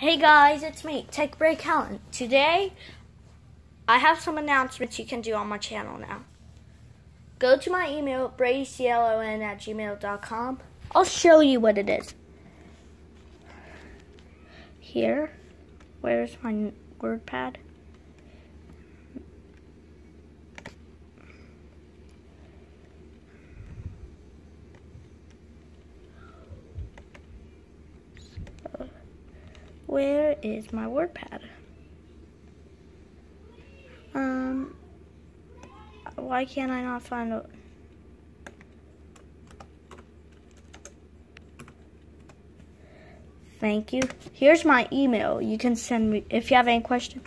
Hey guys, it's me, Tech Break Helen. Today, I have some announcements you can do on my channel now. Go to my email, bradyclon at gmail.com. I'll show you what it is. Here, where's my WordPad? Where is my WordPad? Um, why can't I not find it? Thank you. Here's my email. You can send me if you have any questions.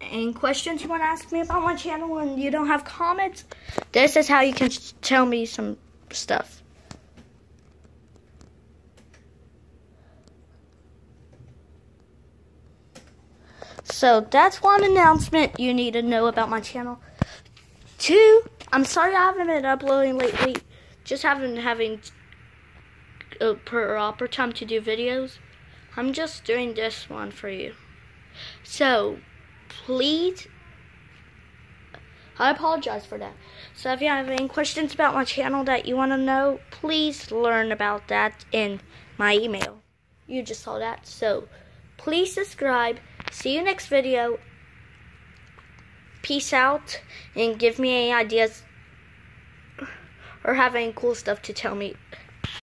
Any questions you want to ask me about my channel and you don't have comments, this is how you can tell me some stuff. So that's one announcement you need to know about my channel. Two, I'm sorry I haven't been uploading lately. Just haven't having a proper time to do videos. I'm just doing this one for you. So, please, I apologize for that. So if you have any questions about my channel that you want to know, please learn about that in my email. You just saw that. So please subscribe. See you next video. Peace out and give me any ideas or have any cool stuff to tell me.